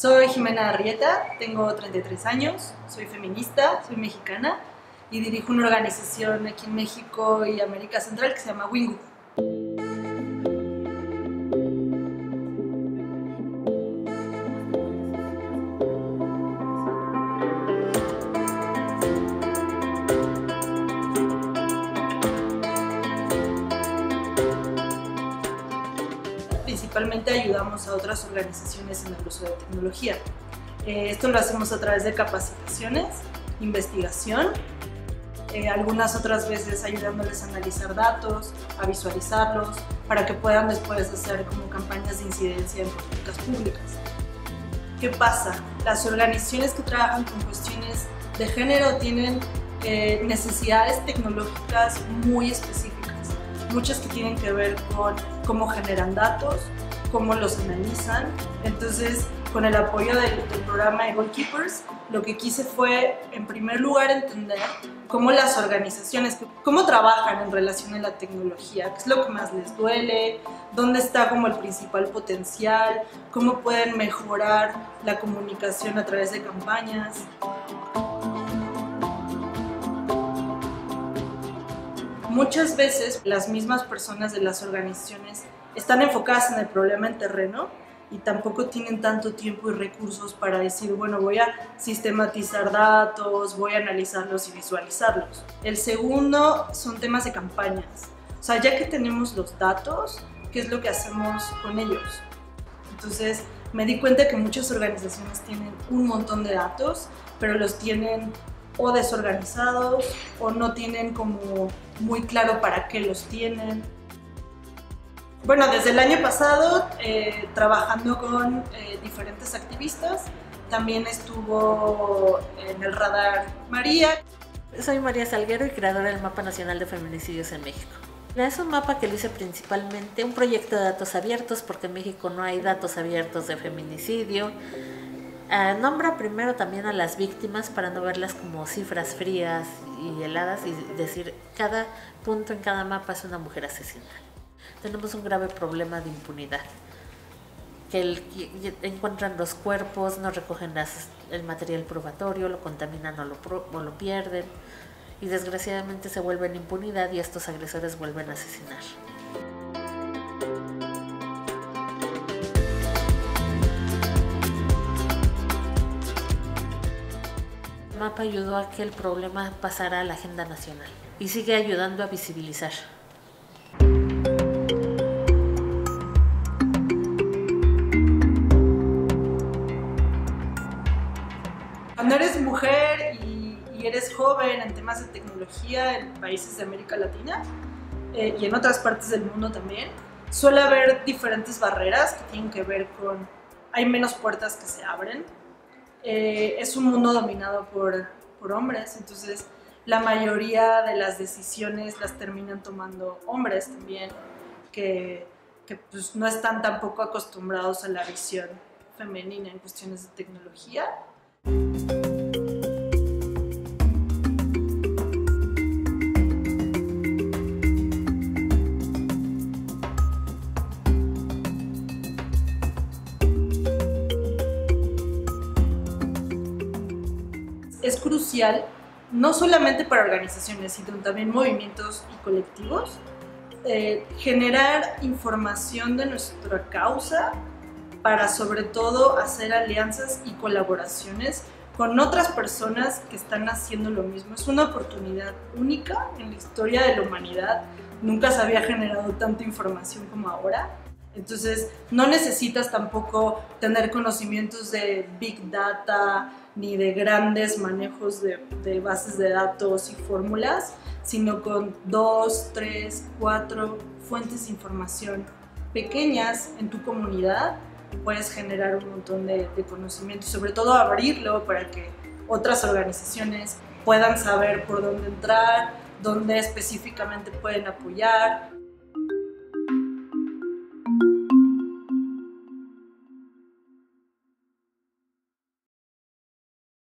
Soy Jimena Arrieta, tengo 33 años, soy feminista, soy mexicana y dirijo una organización aquí en México y América Central que se llama Wingu. Principalmente ayudamos a otras organizaciones en el uso de tecnología. Eh, esto lo hacemos a través de capacitaciones, investigación, eh, algunas otras veces ayudándoles a analizar datos, a visualizarlos, para que puedan después hacer como campañas de incidencia en políticas públicas. ¿Qué pasa? Las organizaciones que trabajan con cuestiones de género tienen eh, necesidades tecnológicas muy específicas muchas que tienen que ver con cómo generan datos, cómo los analizan. Entonces, con el apoyo del, programa de Goalkeepers, lo que quise fue, en primer lugar, entender cómo las organizaciones, cómo trabajan en relación a la tecnología, qué es lo que más les duele, dónde está como el principal potencial, cómo pueden mejorar la comunicación a través de campañas. Muchas veces las mismas personas de las organizaciones están enfocadas en el problema en terreno y tampoco tienen tanto tiempo y recursos para decir, bueno, voy a sistematizar datos, voy a analizarlos y visualizarlos. El segundo son temas de campañas. O sea, ya que tenemos los datos, ¿qué es lo que hacemos con ellos? Entonces, me di cuenta que muchas organizaciones tienen un montón de datos, pero los tienen o desorganizados o no tienen como muy claro para qué los tienen. Bueno, desde el año pasado, eh, trabajando con eh, diferentes activistas, también estuvo en el radar María. Soy María Salguero y creadora del Mapa Nacional de Feminicidios en México. Es un mapa que lo hice principalmente un proyecto de datos abiertos, porque en México no hay datos abiertos de feminicidio. Ah, nombra primero también a las víctimas para no verlas como cifras frías y heladas y decir cada punto en cada mapa es una mujer asesinada. Tenemos un grave problema de impunidad. Que encuentran los cuerpos, no recogen el material probatorio, lo contaminan o lo, o lo pierden y desgraciadamente se vuelven impunidad y estos agresores vuelven a asesinar. Ayudó a que el problema pasara a la agenda nacional y sigue ayudando a visibilizar. Cuando eres mujer y, eres joven en temas de tecnología en países de América Latina eh, y en otras partes del mundo también, suele haber diferentes barreras que tienen que ver con hay menos puertas que se abren, eh, es un mundo dominado por, hombres, entonces la mayoría de las decisiones las terminan tomando hombres también, que, pues, no están tampoco acostumbrados a la visión femenina en cuestiones de tecnología. Es crucial no solamente para organizaciones, sino también movimientos y colectivos, eh, generar información de nuestra causa para sobre todo hacer alianzas y colaboraciones con otras personas que están haciendo lo mismo. Es una oportunidad única en la historia de la humanidad. Nunca se había generado tanta información como ahora. Entonces, no necesitas tampoco tener conocimientos de Big Data ni de grandes manejos de, bases de datos y fórmulas, sino con dos, tres, cuatro fuentes de información pequeñas en tu comunidad puedes generar un montón de, de conocimiento y sobre todo abrirlo para que otras organizaciones puedan saber por dónde entrar, dónde específicamente pueden apoyar.